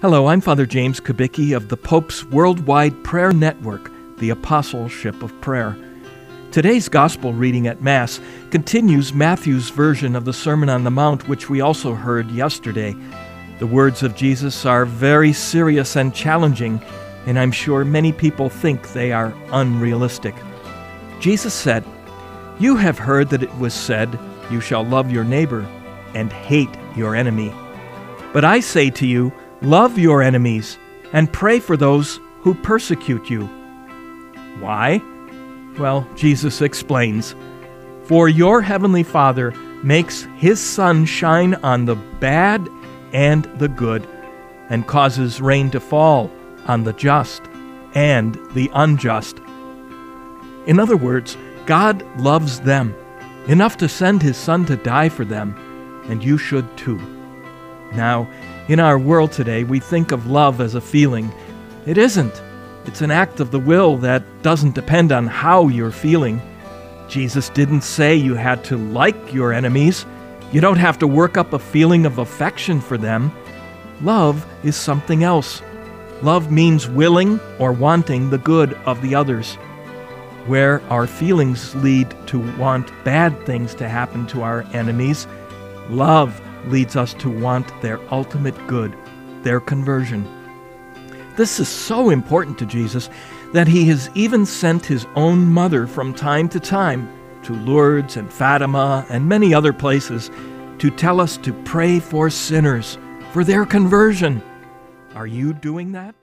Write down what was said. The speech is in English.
Hello, I'm Father James Kubicki of the Pope's Worldwide Prayer Network, the Apostleship of Prayer. Today's Gospel reading at Mass continues Matthew's version of the Sermon on the Mount, which we also heard yesterday. The words of Jesus are very serious and challenging, and I'm sure many people think they are unrealistic. Jesus said, You have heard that it was said, You shall love your neighbor and hate your enemy. But I say to you, Love your enemies and pray for those who persecute you. Why? Well, Jesus explains For your heavenly Father makes his sun shine on the bad and the good, and causes rain to fall on the just and the unjust. In other words, God loves them enough to send his Son to die for them, and you should too. Now, in our world today, we think of love as a feeling. It isn't. It's an act of the will that doesn't depend on how you're feeling. Jesus didn't say you had to like your enemies. You don't have to work up a feeling of affection for them. Love is something else. Love means willing or wanting the good of the others. Where our feelings lead to want bad things to happen to our enemies, love leads us to want their ultimate good, their conversion. This is so important to Jesus that he has even sent his own mother from time to time to Lourdes and Fatima and many other places to tell us to pray for sinners, for their conversion. Are you doing that?